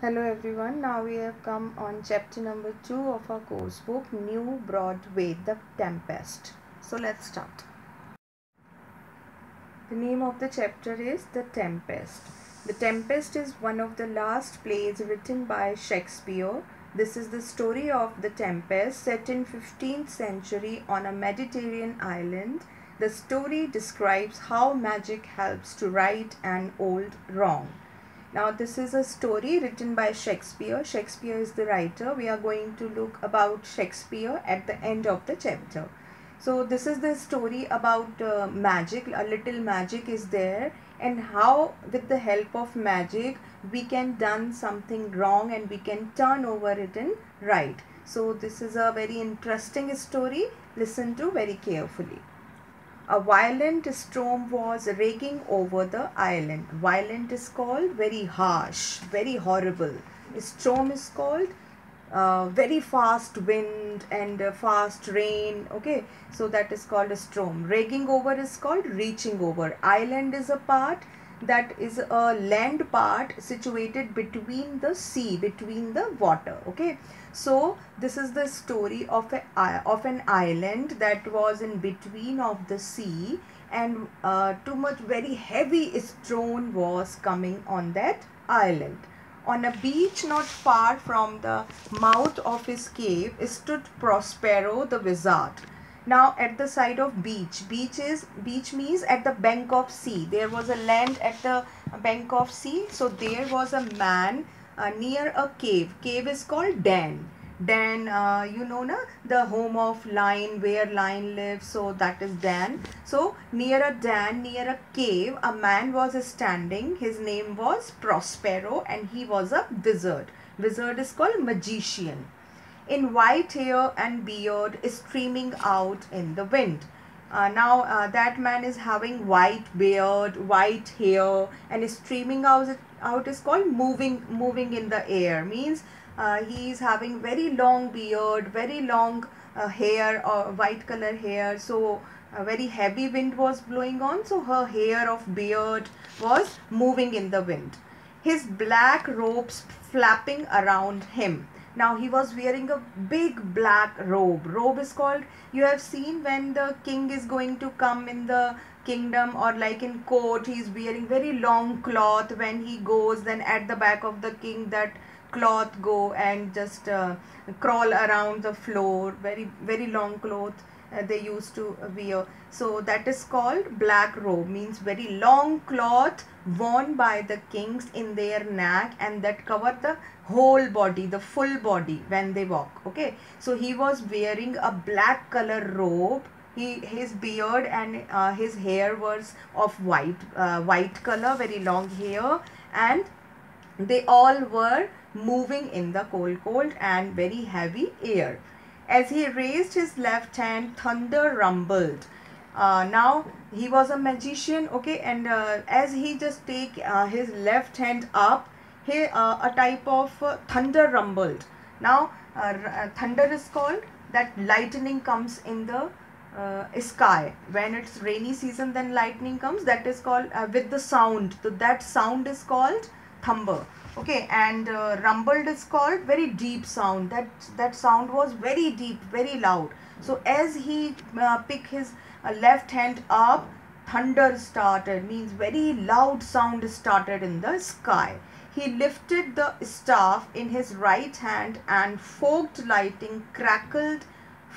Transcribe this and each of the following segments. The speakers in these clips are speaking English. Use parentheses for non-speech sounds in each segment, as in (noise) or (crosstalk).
Hello everyone, now we have come on chapter number 2 of our course book New Broadway The Tempest. So let's start. The name of the chapter is The Tempest. The Tempest is one of the last plays written by Shakespeare. This is the story of The Tempest set in 15th century on a Mediterranean island. The story describes how magic helps to right an old wrong. Now this is a story written by Shakespeare. Shakespeare is the writer. We are going to look about Shakespeare at the end of the chapter. So this is the story about uh, magic. A little magic is there and how with the help of magic we can done something wrong and we can turn over it in right. So this is a very interesting story. Listen to very carefully. A violent storm was raging over the island. Violent is called very harsh, very horrible. A Storm is called uh, very fast wind and uh, fast rain. Okay, so that is called a storm. Raging over is called reaching over. Island is a part that is a land part situated between the sea between the water okay so this is the story of a of an island that was in between of the sea and uh, too much very heavy stone was coming on that island. On a beach not far from the mouth of his cave stood prospero the wizard. Now at the side of beach beach is beach means at the bank of sea. There was a land at the bank of sea so there was a man uh, near a cave. Cave is called den den uh, you know na the home of lion where lion lives so that is den so near a den near a cave a man was standing. His name was prospero and he was a wizard. Wizard is called magician. In white hair and beard streaming out in the wind. Uh, now uh, that man is having white beard, white hair and is streaming out, out is called moving, moving in the air means uh, he is having very long beard, very long uh, hair or white color hair. So a very heavy wind was blowing on. So her hair of beard was moving in the wind. His black robes flapping around him now he was wearing a big black robe robe is called you have seen when the king is going to come in the kingdom or like in court he's wearing very long cloth. When he goes then at the back of the king that cloth go and just uh, crawl around the floor. Very very long cloth uh, they used to wear. So that is called black robe. Means very long cloth worn by the kings in their neck and that cover the whole body the full body when they walk. Okay? So he was wearing a black color robe he his beard and uh, his hair was of white uh, white color very long hair and they all were moving in the cold cold and very heavy air as he raised his left hand, thunder rumbled. Uh, now he was a magician, okay, and uh, as he just take uh, his left hand up, he uh, a type of uh, thunder rumbled. Now uh, thunder is called that lightning comes in the sky. When it's rainy season then lightning comes. That is called with the sound. So that sound is called thunder okay and uh, rumbled is called very deep sound. That that sound was very deep very loud. So as he uh, pick his uh, left hand up thunder started. Means very loud sound started in the sky. He lifted the staff in his right hand and forked lightning crackled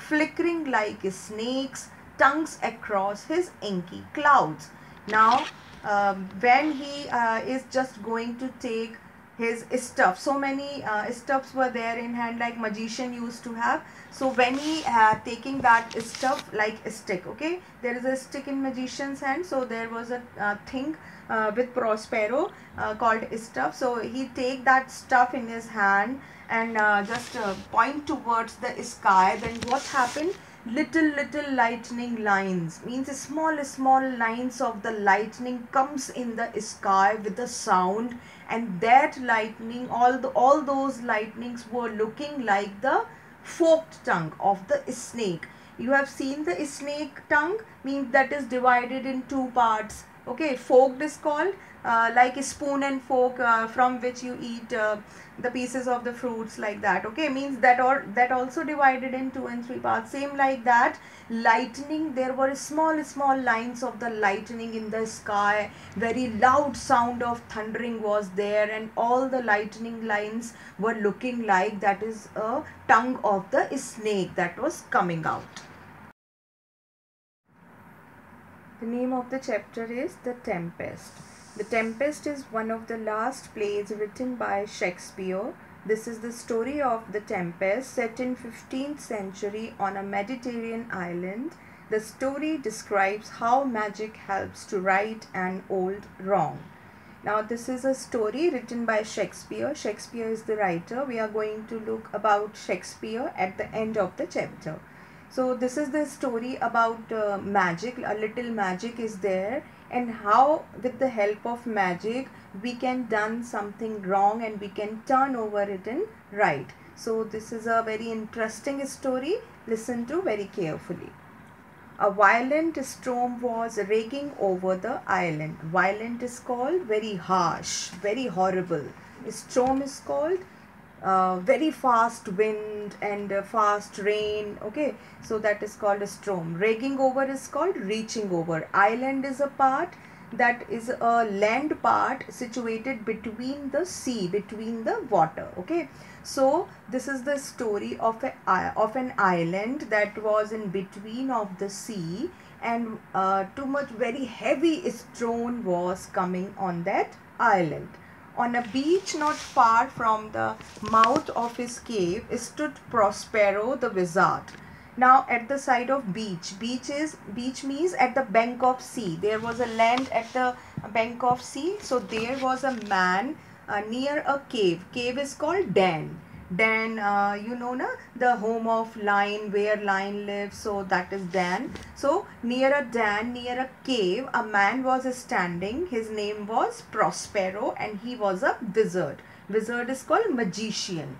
flickering like snakes tongues across his inky clouds. Now um, when he uh, is just going to take his stuff so many uh, stuffs were there in hand like magician used to have. So when he uh, taking that stuff like a stick okay? There is a stick in magician's hand so there was a uh, thing uh, with prospero uh, called stuff. So he take that stuff in his hand and uh, just point towards the sky then what happened? Little little lightning lines. Means small small lines of the lightning comes in the sky with a sound and that lightning all the all those lightnings were looking like the forked tongue of the snake. You have seen the snake tongue? Means that is divided in two parts. Okay forked is called uh, like a spoon and fork uh, from which you eat uh, the pieces of the fruits like that. Okay means that or that also divided in two and three parts. Same like that lightning there were small small lines of the lightning in the sky. Very loud sound of thundering was there and all the lightning lines were looking like that is a tongue of the snake that was coming out. The name of the chapter is the tempest the Tempest is one of the last plays written by Shakespeare. This is the story of the Tempest set in 15th century on a Mediterranean island. The story describes how magic helps to right an old wrong. Now this is a story written by Shakespeare. Shakespeare is the writer. We are going to look about Shakespeare at the end of the chapter. So this is the story about uh, magic. A little magic is there and how with the help of magic we can done something wrong and we can turn over it in right. So this is a very interesting story. Listen to very carefully. A violent storm was raging over the island. Violent is called very harsh, very horrible. Storm is called uh, very fast wind and uh, fast rain okay? So that is called a storm. Raging over is called reaching over. Island is a part that is a land part situated between the sea between the water okay? So this is the story of a of an island that was in between of the sea and uh, too much very heavy stone was coming on that island on a beach not far from the mouth of his cave stood Prospero the wizard. Now at the side of beach, beach is beach means at the bank of sea. There was a land at the bank of sea. So there was a man uh, near a cave. Cave is called den then uh, you know na the home of lion where lion lives so that is dan. So near a dan near a cave a man was standing. His name was prospero and he was a wizard. Wizard is called magician.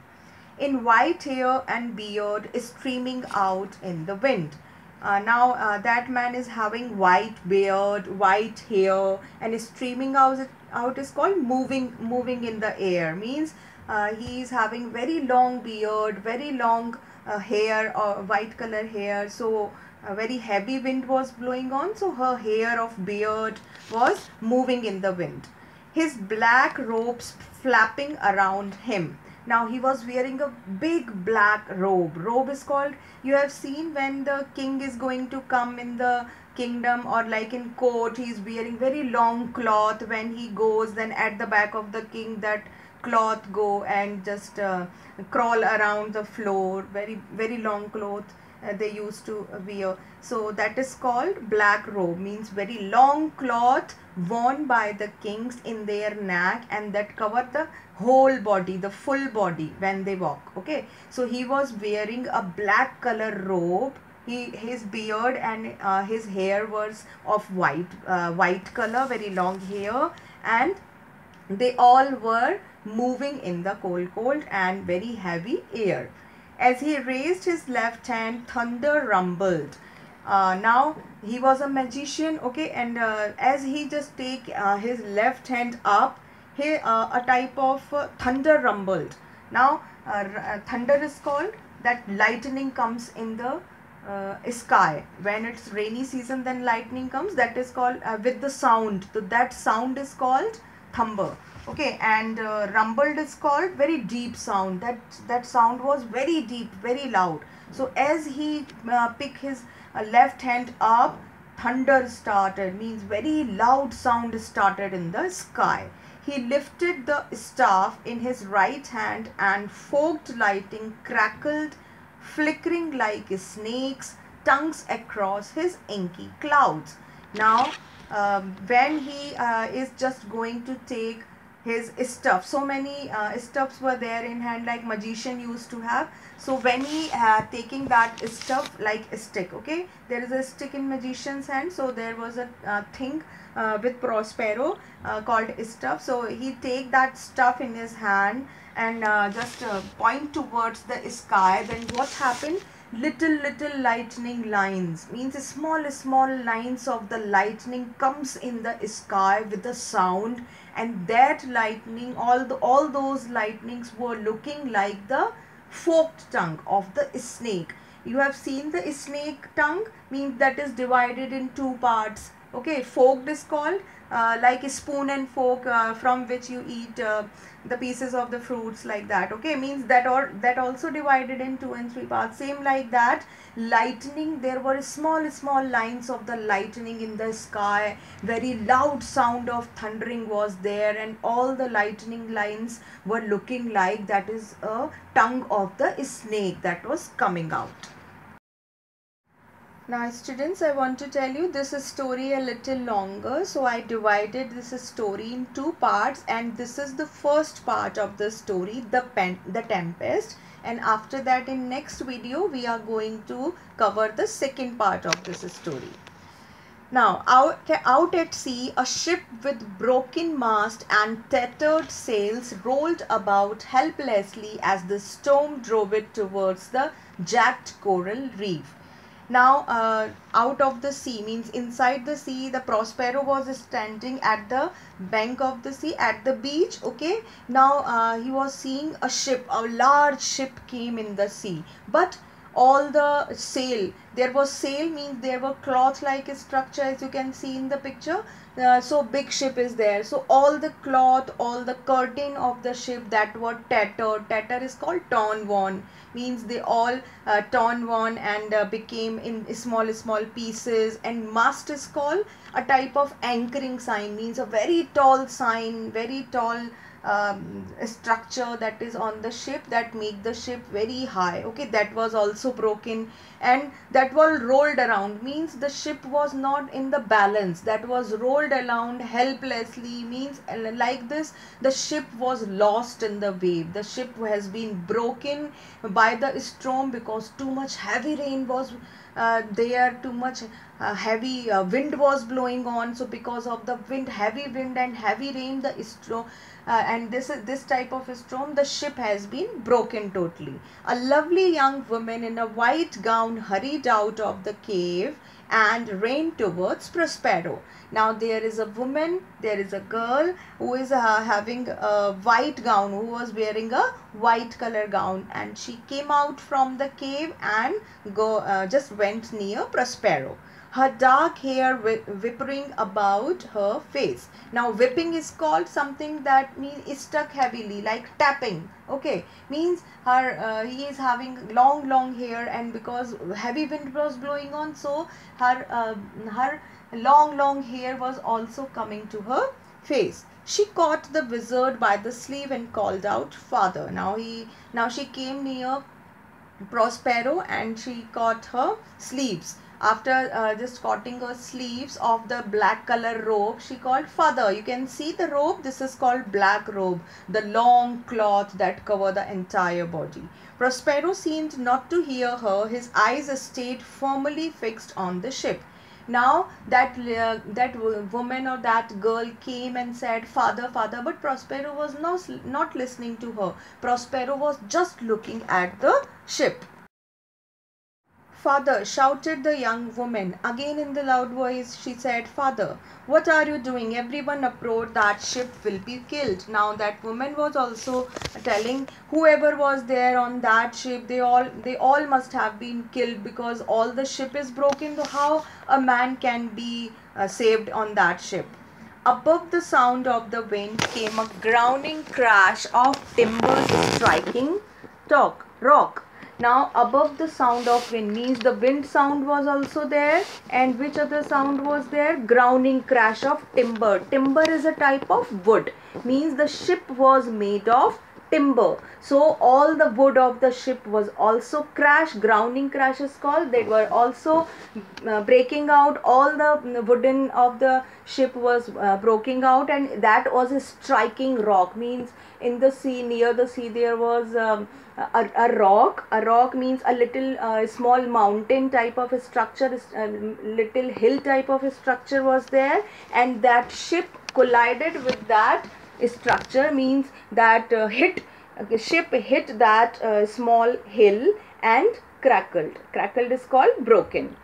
In white hair and beard streaming out in the wind. Uh, now uh, that man is having white beard white hair and is streaming out out is called moving moving in the air. Means uh, he is having very long beard very long uh, hair or uh, white color hair. So a very heavy wind was blowing on. So her hair of beard was moving in the wind. His black robes flapping around him. Now he was wearing a big black robe. Robe is called you have seen when the king is going to come in the kingdom or like in court he is wearing very long cloth. When he goes then at the back of the king that cloth go and just uh, crawl around the floor very very long cloth uh, they used to wear. So that is called black robe means very long cloth worn by the kings in their neck and that cover the whole body the full body when they walk okay? So he was wearing a black color robe. He his beard and uh, his hair was of white uh, white color very long hair. And they all were moving in the cold, cold and very heavy air. As he raised his left hand, thunder rumbled. Uh, now he was a magician, okay, and uh, as he just take uh, his left hand up, he uh, a type of uh, thunder rumbled. Now uh, thunder is called that lightning comes in the sky when it's rainy season then lightning comes that is called with the sound so that sound is called thunder okay and uh, rumbled is called very deep sound. That that sound was very deep very loud. So as he uh, pick his uh, left hand up thunder started. Means very loud sound started in the sky. He lifted the staff in his right hand and forked lightning crackled flickering like snakes tongues across his inky clouds. Now um, when he uh, is just going to take his stuff. So many uh, stuffs were there in hand like magician used to have. So when he uh, taking that stuff like a stick okay? There is a stick in magician's hand. So there was a uh, thing uh, with prospero uh, called stuff. So he take that stuff in his hand and uh, just point towards the sky. Then what happened little little lightning lines. Means small small lines of the lightning comes in the sky with a sound. And that lightning all the all those lightnings were looking like the forked tongue of the snake. You have seen the snake tongue? Means that is divided in two parts. Okay forked is called like a spoon and fork uh, from which you eat uh, the pieces of the fruits like that okay? Means that or that also divided in two and three parts. Same like that lightning there were small small lines of the lightning in the sky. Very loud sound of thundering was there and all the lightning lines were looking like that is a tongue of the snake that was coming out now students, I want to tell you this is story a little longer. So I divided this story in two parts and this is the first part of the story, the, pen, the Tempest. And after that in next video, we are going to cover the second part of this story. Now, out, out at sea, a ship with broken mast and tattered sails rolled about helplessly as the storm drove it towards the jagged coral reef. Now, uh, out of the sea means inside the sea, the Prospero was standing at the bank of the sea at the beach. Okay. Now, uh, he was seeing a ship, a large ship came in the sea. But all the sail, there was sail means there were cloth like structure as you can see in the picture. Uh, so big ship is there. So all the cloth all the curtain of the ship that were tattered tatter is called torn worn. Means they all uh, torn one and uh, became in small small pieces. And mast is called a type of anchoring sign. Means a very tall sign very tall um, structure that is on the ship that make the ship very high. Okay that was also broken and that was rolled around. Means the ship was not in the balance. That was rolled around helplessly. Means like this the ship was lost in the wave. The ship has been broken by the storm because too much heavy rain was uh, there too much uh, heavy uh, wind was blowing on so because of the wind heavy wind and heavy rain the storm uh, and this is this type of storm the ship has been broken totally. A lovely young woman in a white gown hurried out of the cave and ran towards prospero. Now there is a woman there is a girl who is uh, having a white gown who was wearing a white color gown and she came out from the cave and go uh, just went near prospero her dark hair whipping about her face. Now whipping is called something that means is stuck heavily like tapping. Okay, means her uh, he is having long long hair and because heavy wind was blowing on so her uh, her long long hair was also coming to her face she caught the wizard by the sleeve and called out father now he now she came near prospero and she caught her sleeves after uh, just cutting her sleeves of the black color robe she called father. You can see the robe. This is called black robe. The long cloth that cover the entire body. Prospero seemed not to hear her. His eyes stayed firmly fixed on the ship. Now that uh, that woman or that girl came and said father father but prospero was not not listening to her. Prospero was just looking at the ship Father, shouted the young woman. Again in the loud voice, she said, Father, what are you doing? Everyone aboard that ship will be killed. Now that woman was also telling whoever was there on that ship, they all they all must have been killed because all the ship is broken. So how a man can be uh, saved on that ship? Above the sound of the wind came a grounding crash of timbers striking talk, rock now above the sound of wind means the wind sound was also there and which other sound was there? Grounding crash of timber. Timber is a type of wood means the ship was made of timber. So all the wood of the ship was also crashed. Grounding crash is called. They were also uh, breaking out. All the wooden of the ship was uh, breaking out and that was a striking rock means in the sea near the sea there was um, a, a rock a rock means a little uh, small mountain type of a structure a little hill type of a structure was there and that ship collided with that structure means that uh, hit uh, ship hit that uh, small hill and crackled. Crackled is called broken.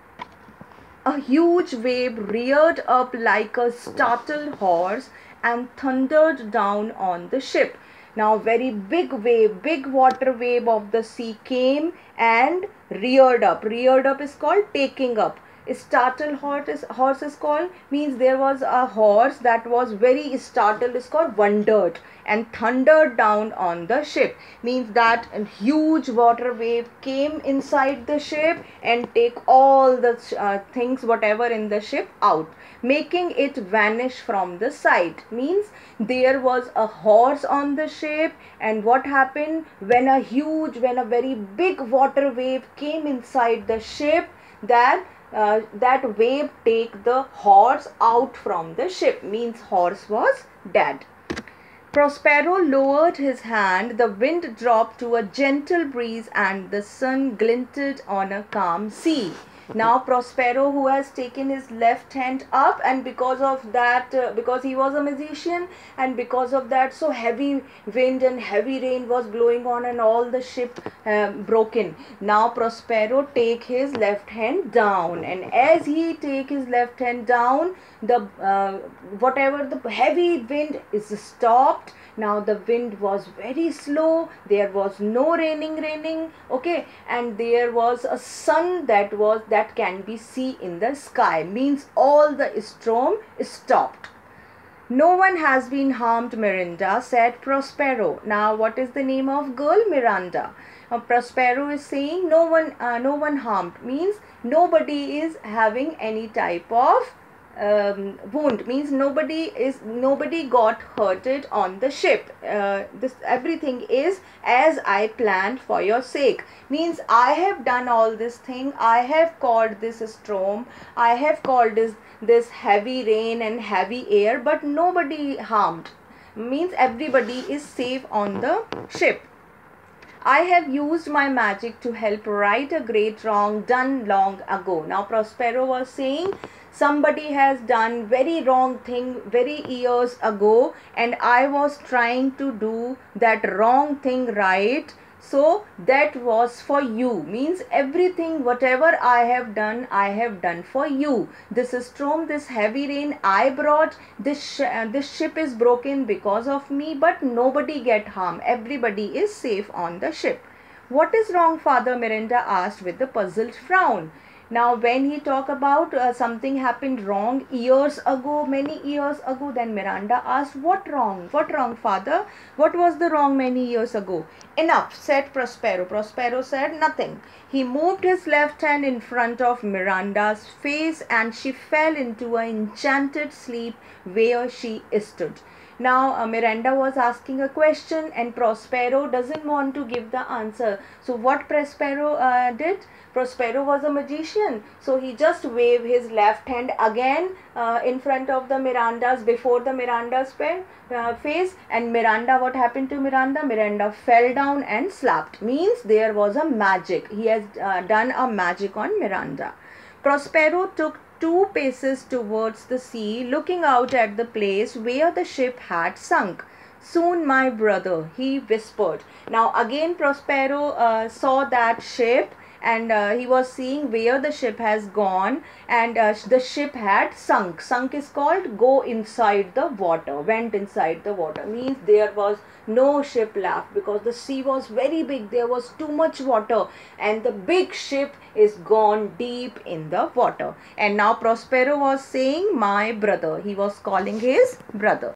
A huge wave reared up like a startled horse and thundered down on the ship. Now, very big wave, big water wave of the sea came and reared up. Reared up is called taking up startled horse, horse is called means there was a horse that was very startled is called wondered and thundered down on the ship. Means that a huge water wave came inside the ship and take all the uh, things whatever in the ship out making it vanish from the sight. Means there was a horse on the ship and what happened? When a huge when a very big water wave came inside the ship that uh, that wave take the horse out from the ship. Means horse was dead prospero lowered his hand. The wind dropped to a gentle breeze and the sun glinted on a calm sea now prospero who has taken his left hand up and because of that uh, because he was a magician and because of that so heavy wind and heavy rain was blowing on and all the ship uh, broken. Now prospero take his left hand down and as he take his left hand down the uh, whatever the heavy wind is stopped now the wind was very slow. There was no raining raining okay? And there was a sun that was that can be see in the sky. Means all the storm stopped. No one has been harmed miranda said prospero. Now what is the name of girl miranda? Uh, prospero is saying no one uh, no one harmed. Means nobody is having any type of um, wound. Means nobody is nobody got hurted on the ship. Uh, this everything is as i planned for your sake. Means i have done all this thing. I have called this storm. I have called this this heavy rain and heavy air but nobody harmed. Means everybody is safe on the ship I have used my magic to help right a great wrong done long ago. Now Prospero was saying somebody has done very wrong thing very years ago and I was trying to do that wrong thing right so that was for you. Means everything whatever i have done i have done for you. This storm this heavy rain i brought. This sh uh, this ship is broken because of me but nobody get harm. Everybody is safe on the ship. What is wrong father miranda asked with a puzzled frown now when he talk about uh, something happened wrong years ago many years ago then miranda asked what wrong? What wrong father? What was the wrong many years ago? Enough said prospero. Prospero said nothing. He moved his left hand in front of miranda's face and she fell into an enchanted sleep where she stood. Now uh, Miranda was asking a question and Prospero doesn't want to give the answer. So what Prospero uh, did? Prospero was a magician. So he just waved his left hand again uh, in front of the Miranda's before the Miranda's pen, uh, face and Miranda what happened to Miranda? Miranda fell down and slapped. Means there was a magic. He has uh, done a magic on Miranda. Prospero took two paces towards the sea, looking out at the place where the ship had sunk. Soon, my brother, he whispered. Now, again, Prospero uh, saw that ship and uh, he was seeing where the ship has gone and uh, the ship had sunk. Sunk is called go inside the water went inside the water. Means there was no ship left because the sea was very big. There was too much water and the big ship is gone deep in the water. And now prospero was saying my brother. He was calling his brother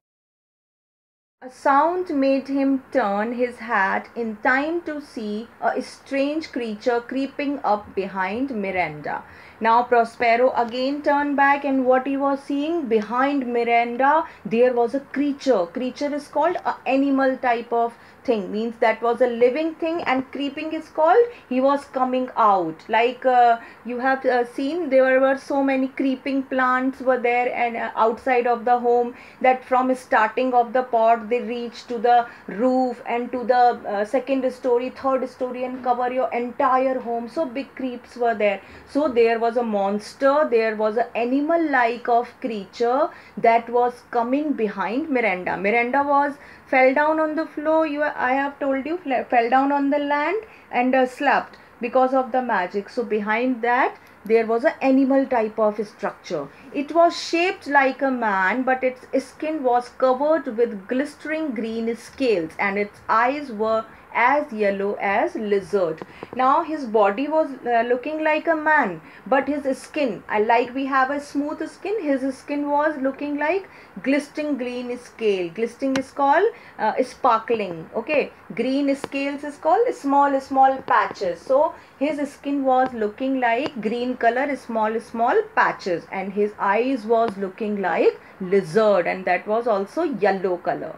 a sound made him turn his hat in time to see a strange creature creeping up behind Miranda. Now Prospero again turned back and what he was seeing behind Miranda, there was a creature. Creature is called an animal type of thing means that was a living thing and creeping is called he was coming out. Like uh, you have uh, seen there were so many creeping plants were there and uh, outside of the home that from starting of the pot they reach to the roof and to the uh, second story third story and cover your entire home. So big creeps were there. So there was a monster there was an animal like of creature that was coming behind miranda. Miranda was fell down on the floor you i have told you fell down on the land and uh, slept because of the magic. So behind that there was an animal type of structure. It was shaped like a man but its skin was covered with glistering green scales and its eyes were as yellow as lizard. Now his body was uh, looking like a man but his skin uh, like we have a smooth skin his skin was looking like glistening green scale. Glistening is called uh, sparkling okay? Green scales is called small small patches. So his skin was looking like green color small small patches and his eyes was looking like lizard and that was also yellow color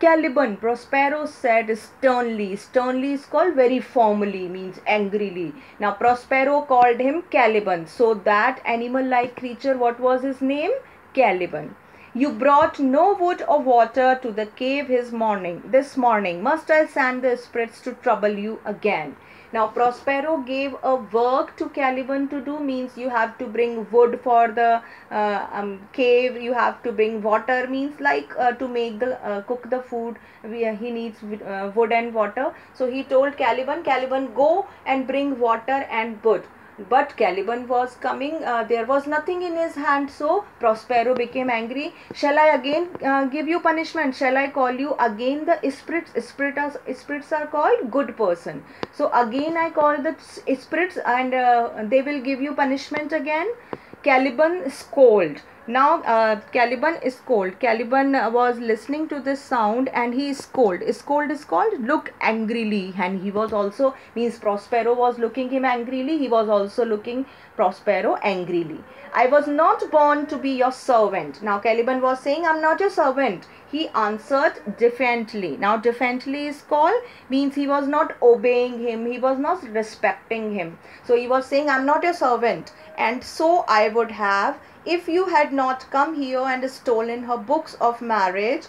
Caliban, Prospero said sternly. Sternly is called very formally, means angrily. Now Prospero called him Caliban. So that animal-like creature, what was his name? Caliban. You brought no wood or water to the cave his morning. This morning, must I send the spirits to trouble you again? Now Prospero gave a work to Caliban to do means you have to bring wood for the uh, um, cave. You have to bring water means like uh, to make the uh, cook the food. We, uh, he needs uh, wood and water. So he told Caliban, Caliban go and bring water and wood but Caliban was coming uh, there was nothing in his hand so Prospero became angry. Shall I again uh, give you punishment? Shall I call you again the spirits spirits, spirits are called? Good person. So again I call the spirits and uh, they will give you punishment again. Caliban scold now uh, Caliban is cold. Caliban was listening to this sound and he is cold. Is cold is called look angrily and he was also means Prospero was looking him angrily. He was also looking Prospero angrily. I was not born to be your servant. Now Caliban was saying I'm not your servant. He answered defiantly. Now defiantly is called means he was not obeying him. He was not respecting him. So he was saying I'm not your servant and so I would have if you had not come here and stolen her books of marriage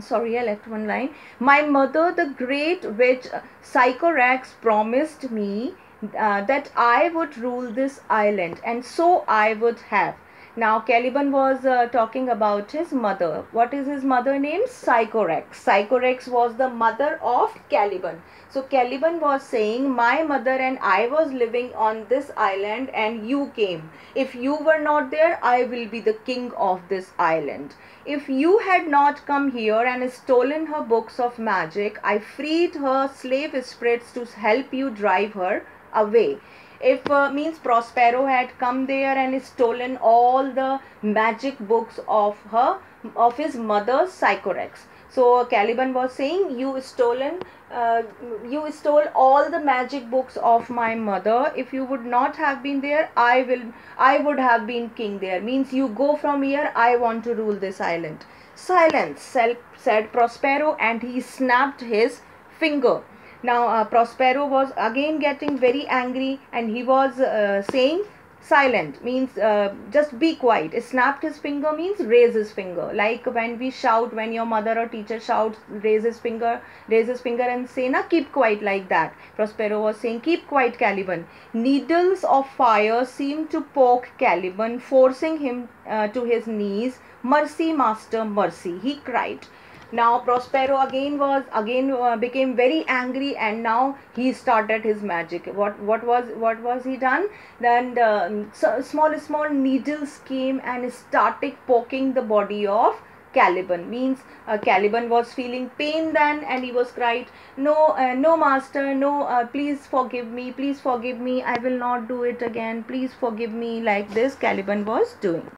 sorry i left one line. My mother the great witch Sycorax promised me uh, that i would rule this island and so i would have now Caliban was uh, talking about his mother. What is his mother name? Sycorax. Sycorax was the mother of Caliban. So Caliban was saying, my mother and I was living on this island and you came. If you were not there, I will be the king of this island. If you had not come here and stolen her books of magic, I freed her slave spirits to help you drive her away if uh, means prospero had come there and stolen all the magic books of her of his mother sycorax so caliban was saying you stolen uh, you stole all the magic books of my mother. If you would not have been there i will i would have been king there. Means you go from here i want to rule this island. Silence said prospero and he snapped his finger now uh, Prospero was again getting very angry and he was uh, saying silent means uh, just be quiet. Snapped his finger means raise his finger. Like when we shout when your mother or teacher shouts raise his finger raise his finger and say na keep quiet like that. Prospero was saying keep quiet caliban. Needles of fire seemed to poke caliban forcing him uh, to his knees. Mercy master mercy he cried now prospero again was again uh, became very angry and now he started his magic. What what was what was he done? Then the so small small needles came and started poking the body of Caliban. Means uh, Caliban was feeling pain then and he was cried no uh, no master no uh, please forgive me please forgive me. I will not do it again. Please forgive me like this Caliban was doing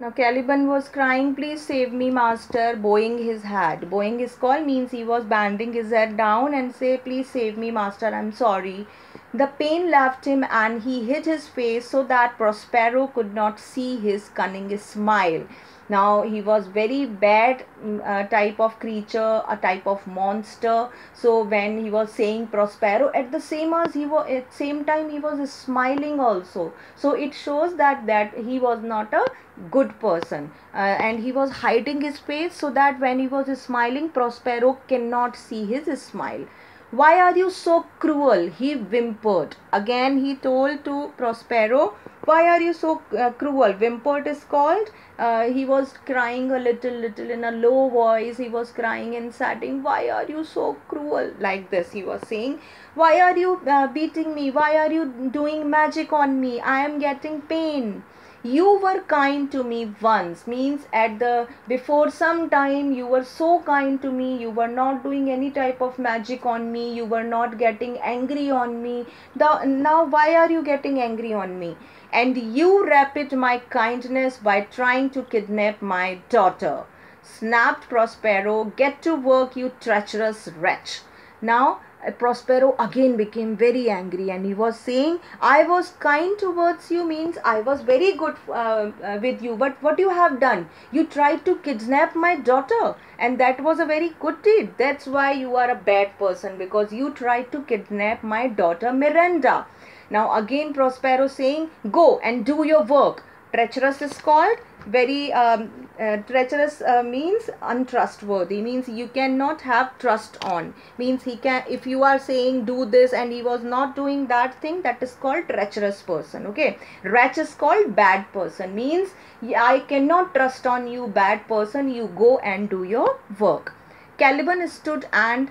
now Caliban was crying, please save me master, bowing his head. Bowing his call means he was bending his head down and say, please save me master, I'm sorry. The pain left him and he hid his face so that Prospero could not see his cunning smile now he was very bad uh, type of creature a type of monster so when he was saying prospero at the same as he was at same time he was smiling also so it shows that that he was not a good person uh, and he was hiding his face so that when he was smiling prospero cannot see his smile Why are you so cruel? He whimpered. Again, he told to Prospero, Why are you so uh, cruel? Whimpered is called. Uh, he was crying a little, little in a low voice. He was crying and saying, Why are you so cruel? Like this, he was saying, Why are you uh, beating me? Why are you doing magic on me? I am getting pain you were kind to me once means at the before some time you were so kind to me you were not doing any type of magic on me you were not getting angry on me. The, now why are you getting angry on me? And you rapid my kindness by trying to kidnap my daughter. Snapped prospero get to work you treacherous wretch. Now Prospero again became very angry and he was saying, I was kind towards you means I was very good uh, uh, with you. But what you have done? You tried to kidnap my daughter and that was a very good deed. That's why you are a bad person because you tried to kidnap my daughter Miranda. Now again Prospero saying, go and do your work. Treacherous is called very um, uh, treacherous uh, means untrustworthy means you cannot have trust on. Means he can if you are saying do this and he was not doing that thing that is called treacherous person okay? Wretch is called bad person. Means i cannot trust on you bad person. You go and do your work. Caliban stood and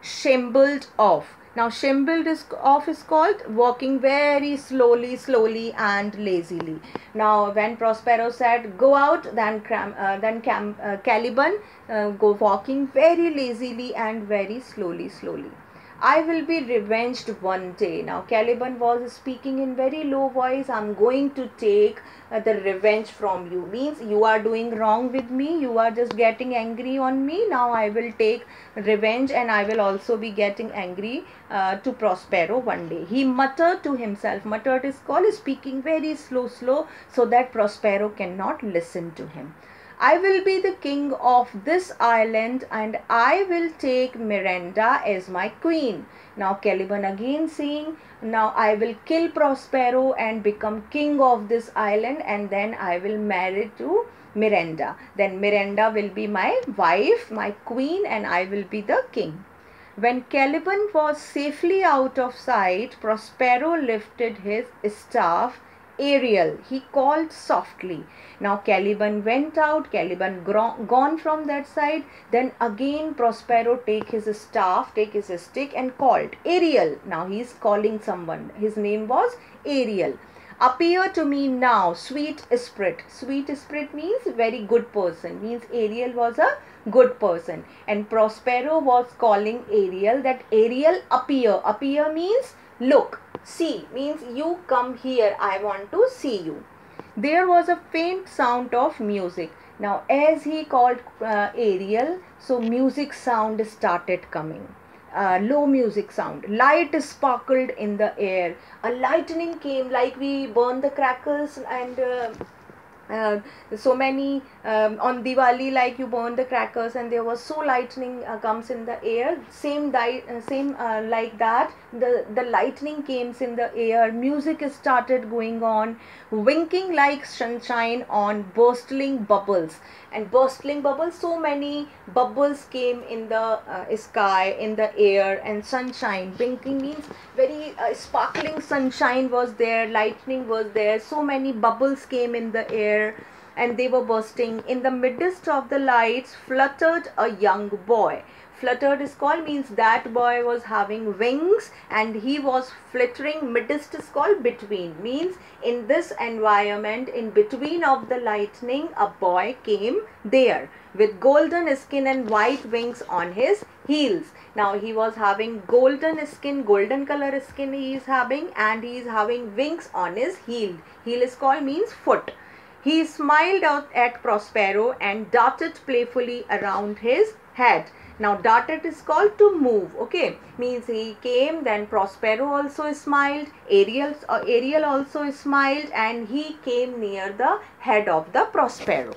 shambled off now Shimbild is off is called walking very slowly, slowly and lazily. Now when Prospero said go out, then uh, then Cam, uh, Caliban uh, go walking very lazily and very slowly, slowly. I will be revenged one day. Now Caliban was speaking in very low voice. I'm going to take uh, the revenge from you. Means you are doing wrong with me. You are just getting angry on me. Now I will take revenge and I will also be getting angry uh, to Prospero one day. He muttered to himself. Muttered is called speaking very slow, slow so that Prospero cannot listen to him. I will be the king of this island and I will take Miranda as my queen. Now Caliban again saying, now I will kill Prospero and become king of this island and then I will marry to Miranda. Then Miranda will be my wife, my queen and I will be the king. When Caliban was safely out of sight, Prospero lifted his staff Ariel, he called softly. Now Caliban went out, Caliban gone from that side. Then again Prospero take his staff, take his stick and called Ariel. Now he is calling someone. His name was Ariel. Appear to me now, sweet spirit. Sweet spirit means very good person. Means Ariel was a good person. And Prospero was calling Ariel that Ariel appear. Appear means look see means you come here I want to see you. There was a faint sound of music. Now as he called uh, Ariel, so music sound started coming. Uh, low music sound. Light sparkled in the air. A lightning came like we burn the crackers and uh, uh, so many um, on Diwali like you burn the crackers and there was so lightning uh, comes in the air. Same di- uh, same uh, like that the the lightning came in the air. Music started going on winking like sunshine on bursting bubbles and bursting bubbles so many bubbles came in the uh, sky in the air and sunshine. Winking means very uh, sparkling sunshine was there lightning was there so many bubbles came in the air and they were bursting. In the midst of the lights fluttered a young boy fluttered is called means that boy was having wings and he was fluttering midst is called between. Means in this environment in between of the lightning a boy came there with golden skin and white wings on his heels. Now he was having golden skin golden color skin he is having and he is having wings on his heel. Heel is called means foot. He smiled out at Prospero and darted playfully around his head. Now darted is called to move. Okay. Means he came then Prospero also smiled. Ariel, uh, Ariel also smiled and he came near the head of the Prospero.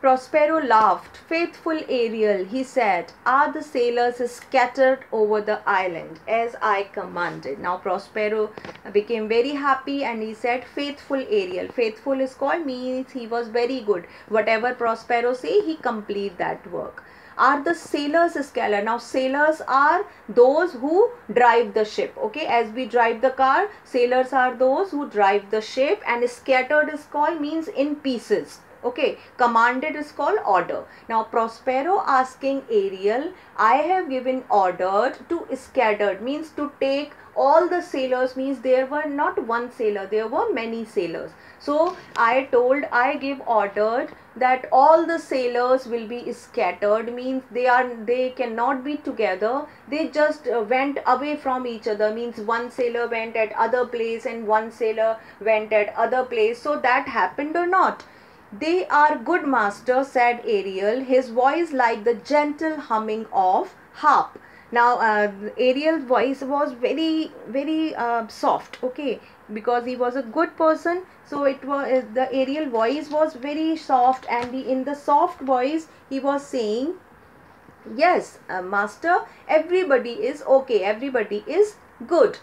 Prospero laughed. Faithful Ariel, he said, are the sailors scattered over the island as I commanded. Now Prospero became very happy and he said, Faithful Ariel. Faithful is called means he was very good. Whatever Prospero say, he complete that work. Are the sailors scalar. Now sailors are those who drive the ship okay? As we drive the car sailors are those who drive the ship and scattered is called means in pieces okay? Commanded is called order. Now prospero asking ariel i have given ordered to scattered means to take all the sailors means there were not one sailor there were many sailors so i told i give ordered that all the sailors will be scattered. Means they are they cannot be together. They just uh, went away from each other. Means one sailor went at other place and one sailor went at other place. So that happened or not? They are good master, said Ariel, his voice like the gentle humming of harp. Now, uh, Ariel's voice was very, very uh, soft, okay, because he was a good person. So, it was the Ariel voice was very soft, and the, in the soft voice, he was saying, Yes, uh, master, everybody is okay, everybody is good.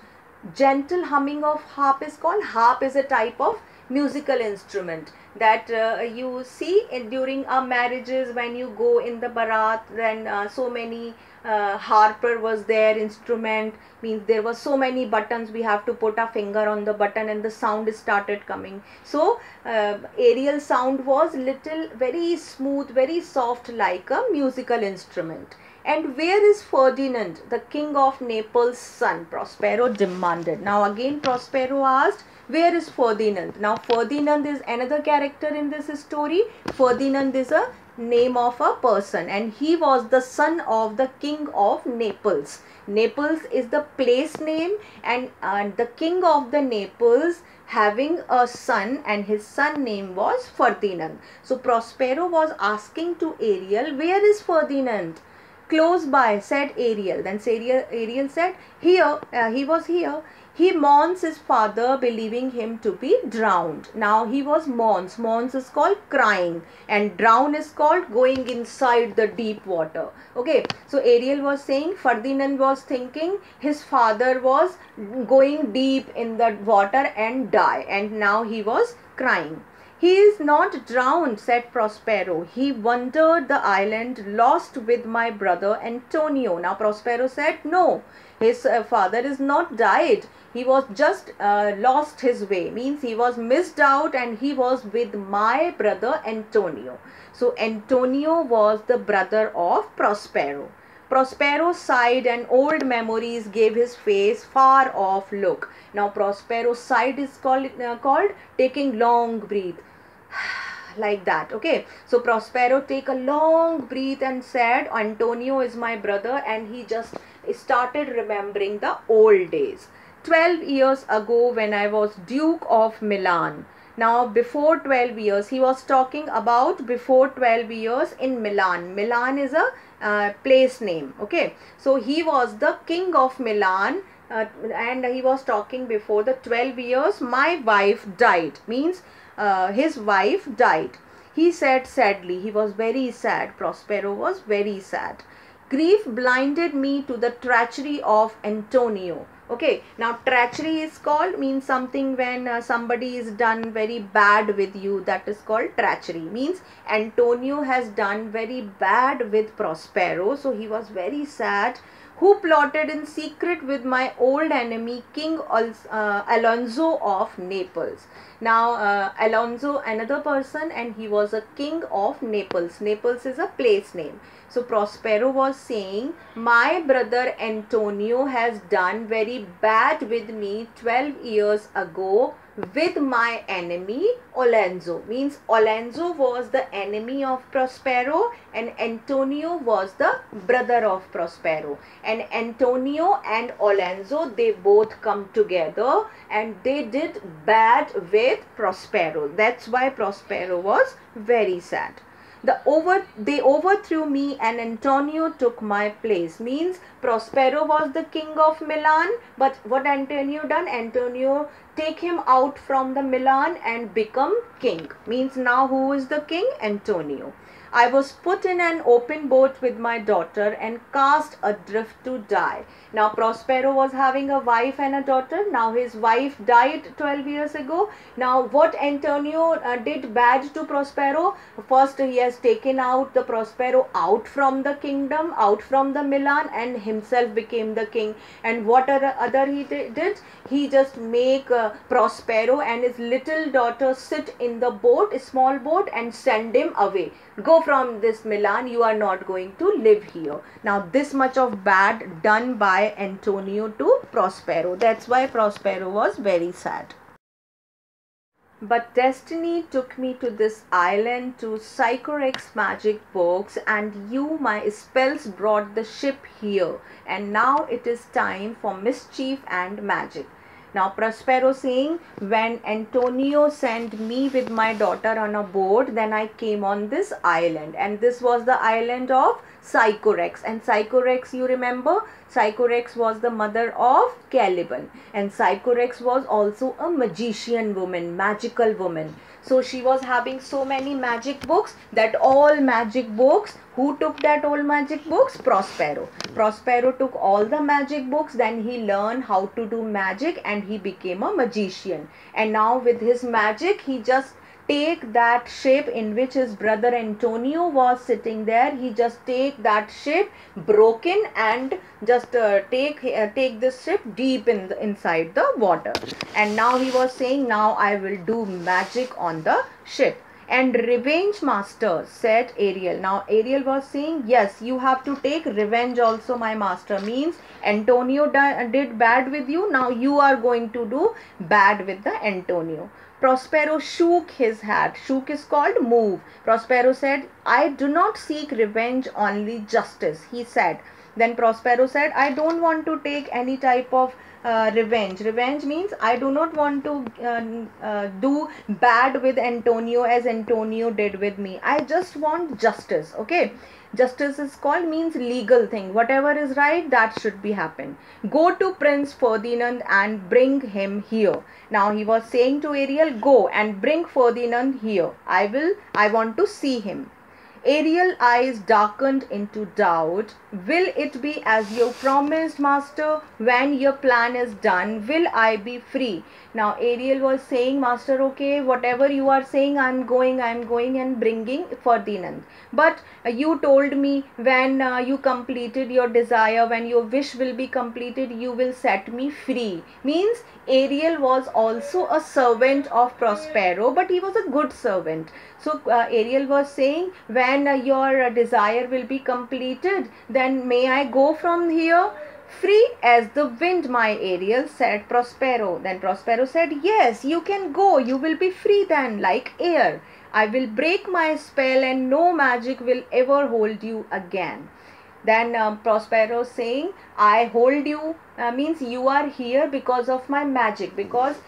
Gentle humming of harp is called harp is a type of musical instrument that uh, you see in, during our marriages when you go in the barat then uh, so many uh, harper was there instrument means there were so many buttons we have to put a finger on the button and the sound started coming so uh, Ariel sound was little very smooth very soft like a musical instrument and where is Ferdinand, the king of Naples' son? Prospero demanded. Now again Prospero asked, where is Ferdinand? Now Ferdinand is another character in this story. Ferdinand is a name of a person and he was the son of the king of Naples. Naples is the place name and, and the king of the Naples having a son and his son name was Ferdinand. So Prospero was asking to Ariel, where is Ferdinand? Close by, said Ariel. Then Ariel, Ariel said, here, uh, he was here. He mourns his father, believing him to be drowned. Now he was mourns. Mourns is called crying, and drown is called going inside the deep water. Okay, so Ariel was saying, Ferdinand was thinking his father was going deep in the water and die, and now he was crying. He is not drowned, said Prospero. He wandered the island lost with my brother Antonio. Now Prospero said, no, his uh, father is not died. He was just uh, lost his way. Means he was missed out and he was with my brother Antonio. So Antonio was the brother of Prospero. Prospero sighed and old memories gave his face far off look. Now Prospero sighed is called, uh, called taking long breath. (sighs) like that okay so prospero take a long breath and said antonio is my brother and he just started remembering the old days 12 years ago when i was duke of milan now before 12 years he was talking about before 12 years in milan milan is a uh, place name okay so he was the king of milan uh, and he was talking before the 12 years my wife died means uh, his wife died. He said sadly, he was very sad. Prospero was very sad. Grief blinded me to the treachery of Antonio. Okay, now treachery is called means something when uh, somebody is done very bad with you that is called treachery means Antonio has done very bad with Prospero so he was very sad who plotted in secret with my old enemy King uh, Alonso of Naples. Now uh, Alonso another person and he was a king of Naples. Naples is a place name. So Prospero was saying my brother Antonio has done very bad with me 12 years ago with my enemy Olenzo. Means Olenzo was the enemy of Prospero and Antonio was the brother of Prospero. And Antonio and Olenzo they both come together and they did bad with Prospero. That's why Prospero was very sad. The over they overthrew me and Antonio took my place. Means Prospero was the king of Milan. But what Antonio done? Antonio take him out from the Milan and become king. Means now who is the king? Antonio. I was put in an open boat with my daughter and cast adrift to die. Now Prospero was having a wife and a daughter. Now his wife died 12 years ago. Now what Antonio uh, did bad to Prospero? First he has taken out the Prospero out from the kingdom, out from the Milan and himself became the king. And what other he did? He just make uh, Prospero and his little daughter sit in the boat, a small boat and send him away. Go from this Milan, you are not going to live here. Now this much of bad done by Antonio to Prospero. That's why Prospero was very sad. But destiny took me to this island to Sycorax magic books and you my spells brought the ship here and now it is time for mischief and magic. Now Prospero saying, when Antonio sent me with my daughter on a boat, then I came on this island. And this was the island of Sycorax. And Sycorax, you remember, Sycorax was the mother of Caliban. And Sycorax was also a magician woman, magical woman. So she was having so many magic books that all magic books, who took that all magic books? Prospero. Prospero took all the magic books, then he learned how to do magic and he became a magician. And now with his magic, he just take that ship in which his brother Antonio was sitting there. He just take that ship broken and just uh, take uh, take this ship deep in the, inside the water. And now he was saying, now I will do magic on the ship. And revenge master said Ariel. Now Ariel was saying, yes, you have to take revenge also my master. Means Antonio did bad with you. Now you are going to do bad with the Antonio. Prospero shook his hat. Shook is called move. Prospero said, I do not seek revenge, only justice. He said. Then Prospero said, I don't want to take any type of uh, revenge. Revenge means I do not want to uh, uh, do bad with Antonio as Antonio did with me. I just want justice. Okay justice is called means legal thing whatever is right that should be happen go to prince ferdinand and bring him here now he was saying to ariel go and bring ferdinand here i will i want to see him Ariel eyes darkened into doubt. Will it be as you promised, Master? When your plan is done, will I be free? Now Ariel was saying, Master, okay, whatever you are saying, I'm going, I'm going and bringing for Ferdinand. But uh, you told me when uh, you completed your desire, when your wish will be completed, you will set me free. Means Ariel was also a servant of Prospero, but he was a good servant. So uh, Ariel was saying, when uh, your desire will be completed, then may I go from here? Free as the wind, my Ariel, said Prospero. Then Prospero said, Yes, you can go. You will be free then, like air. I will break my spell and no magic will ever hold you again. Then um, Prospero saying, I hold you, uh, means you are here because of my magic. Because uh,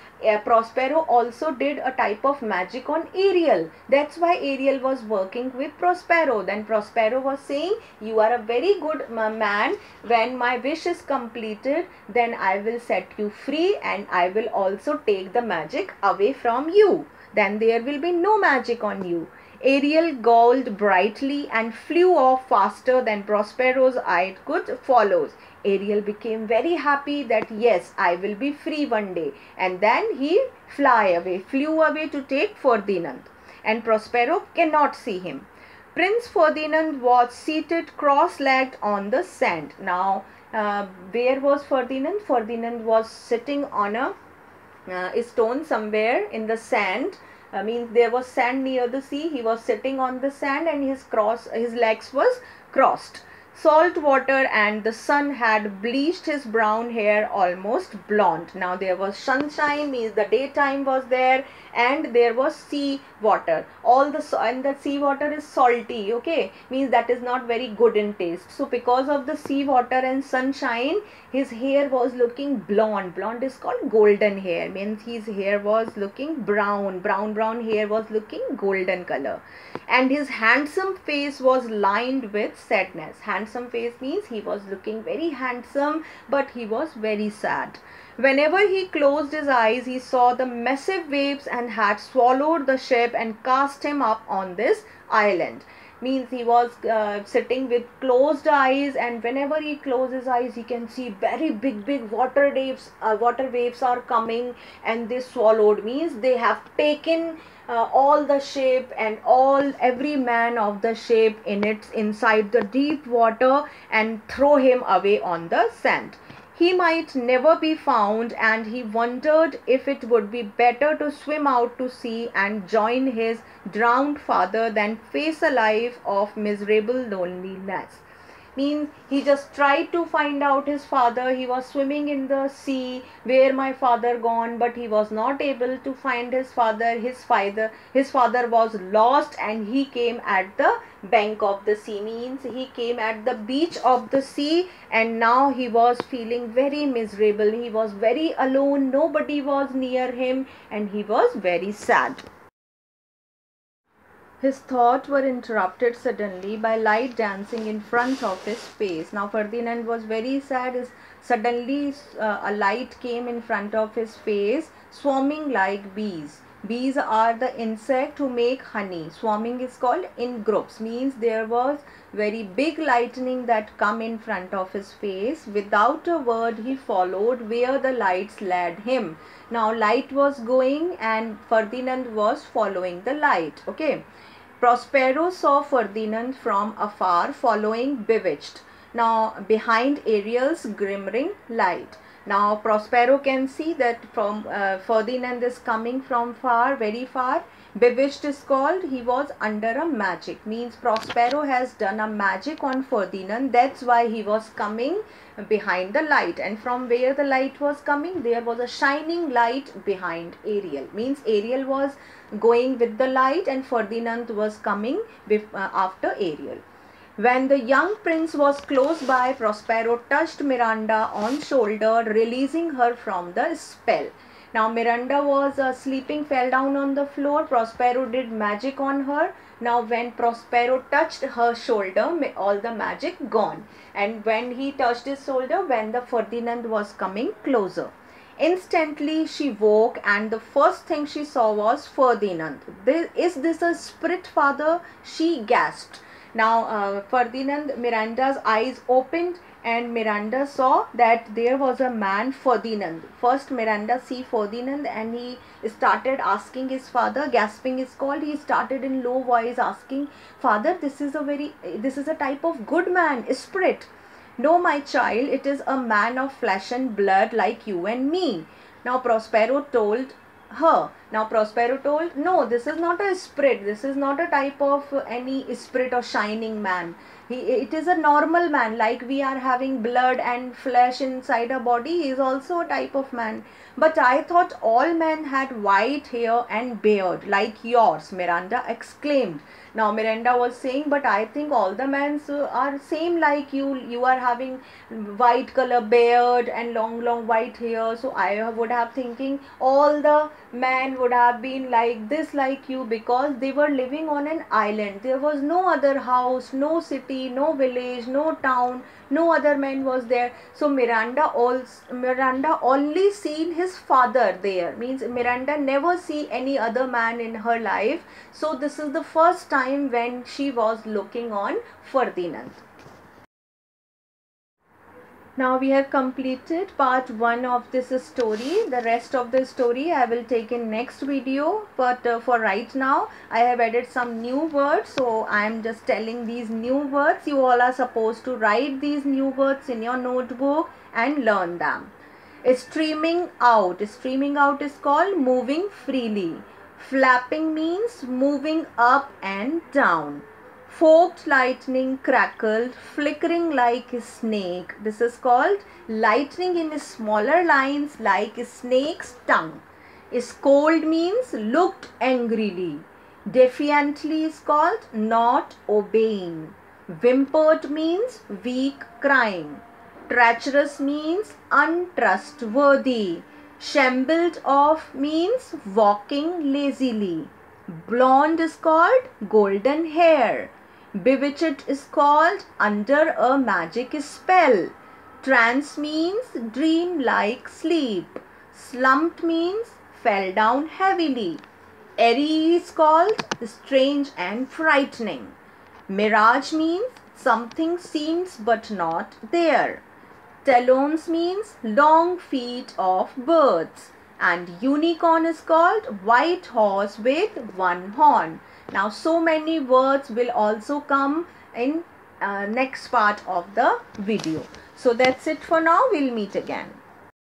Prospero also did a type of magic on Ariel. That's why Ariel was working with Prospero. Then Prospero was saying, you are a very good man. When my wish is completed, then I will set you free and I will also take the magic away from you. Then there will be no magic on you. Ariel galled brightly and flew off faster than Prospero's eye could follow. Ariel became very happy that yes, I will be free one day. And then he fly away, flew away to take Ferdinand. And Prospero cannot see him. Prince Ferdinand was seated cross-legged on the sand. Now, uh, where was Ferdinand? Ferdinand was sitting on a, uh, stone somewhere in the sand I mean there was sand near the sea. He was sitting on the sand and his cross his legs was crossed. Salt water and the sun had bleached his brown hair almost blonde. Now there was sunshine means the daytime was there and there was sea water. All the and the sea water is salty. Okay, means that is not very good in taste. So because of the sea water and sunshine, his hair was looking blonde. Blonde is called golden hair. Means his hair was looking brown. Brown brown hair was looking golden color, and his handsome face was lined with sadness. Handsome face means he was looking very handsome, but he was very sad. Whenever he closed his eyes, he saw the massive waves and had swallowed the ship and cast him up on this island. means he was uh, sitting with closed eyes and whenever he closes eyes he can see very big big water waves uh, water waves are coming and they swallowed means they have taken uh, all the ship and all every man of the ship in its inside the deep water and throw him away on the sand he might never be found and he wondered if it would be better to swim out to sea and join his drowned father than face a life of miserable loneliness. Means he just tried to find out his father. He was swimming in the sea where my father gone but he was not able to find his father his father his father was lost and he came at the bank of the sea means he came at the beach of the sea and now he was feeling very miserable he was very alone nobody was near him and he was very sad his thoughts were interrupted suddenly by light dancing in front of his face. Now Ferdinand was very sad. Suddenly uh, a light came in front of his face, swarming like bees. Bees are the insect who make honey. Swarming is called in groups. Means there was very big lightning that come in front of his face. Without a word he followed where the lights led him. Now light was going and Ferdinand was following the light. Okay. Prospero saw Ferdinand from afar following bewitched. Now behind Ariel's glimmering light. Now Prospero can see that from uh, Ferdinand is coming from far, very far. Bewitched is called, he was under a magic. Means Prospero has done a magic on Ferdinand. That's why he was coming behind the light. And from where the light was coming, there was a shining light behind Ariel. Means Ariel was going with the light and Ferdinand was coming uh, after Ariel. When the young prince was close by, Prospero touched Miranda on shoulder, releasing her from the spell. Now Miranda was uh, sleeping, fell down on the floor. Prospero did magic on her. Now when Prospero touched her shoulder, all the magic gone. And when he touched his shoulder, when the Ferdinand was coming closer. Instantly she woke and the first thing she saw was Ferdinand. Is this a spirit father? She gasped. Now uh, Ferdinand, Miranda's eyes opened and Miranda saw that there was a man Ferdinand. First Miranda see Ferdinand and he started asking his father, gasping is called. He started in low voice asking, Father, this is a very, this is a type of good man, spirit. No, my child, it is a man of flesh and blood like you and me. Now Prospero told her. Now Prospero told, no, this is not a spirit. This is not a type of any spirit or shining man. He, it is a normal man like we are having blood and flesh inside our body. He is also a type of man. But I thought all men had white hair and beard like yours, Miranda exclaimed. Now Miranda was saying, but I think all the men are same like you. You are having white color beard and long long white hair. So I would have thinking all the men would have been like this like you because they were living on an island. There was no other house, no city, no village, no town no other man was there. So miranda also miranda only seen his father there. Means miranda never see any other man in her life. So this is the first time when she was looking on ferdinand now we have completed part 1 of this story. The rest of the story i will take in next video. But uh, for right now i have added some new words. So i am just telling these new words. You all are supposed to write these new words in your notebook and learn them. Streaming out. Streaming out is called moving freely. Flapping means moving up and down forked lightning crackled, flickering like a snake. This is called lightning in smaller lines like a snake's tongue. Scold means looked angrily. Defiantly is called not obeying. Whimpered means weak crying. Treacherous means untrustworthy. Shambled off means walking lazily. Blonde is called golden hair. Bewitched is called under a magic spell. Trance means dream like sleep. Slumped means fell down heavily. Airy is called strange and frightening. Mirage means something seems but not there. Talons means long feet of birds. And unicorn is called white horse with one horn. Now so many words will also come in uh, next part of the video. So that's it for now. We'll meet again.